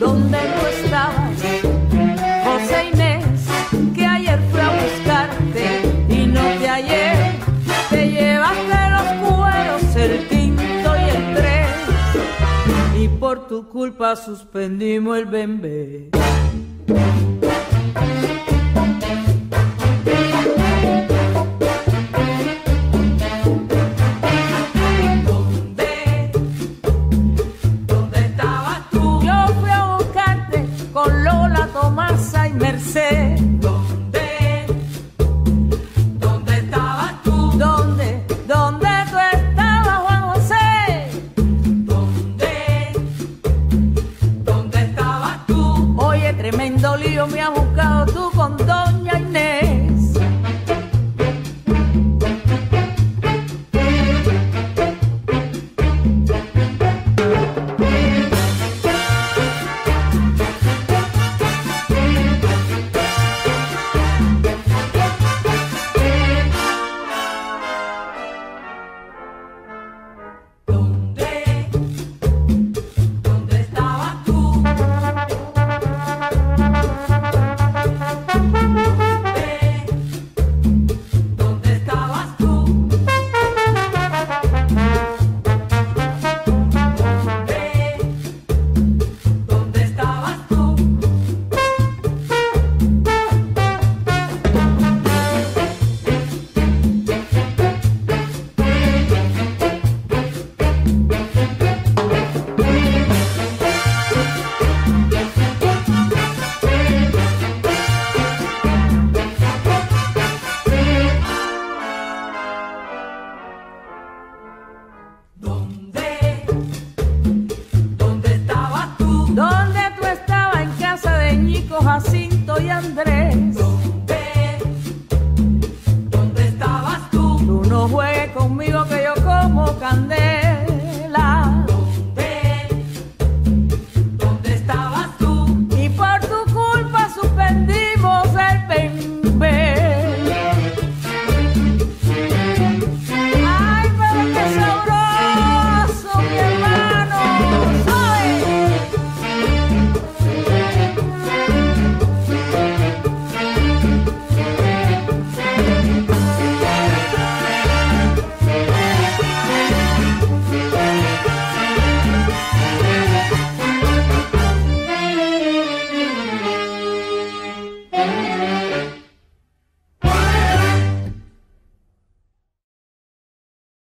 donde no estabas. José e Inés, que ayer fue a buscarte y no te hallé. Te llevaste los cueros, el quinto y el tres. Y por tu culpa suspendimos el bembé. río me has buscado tú con don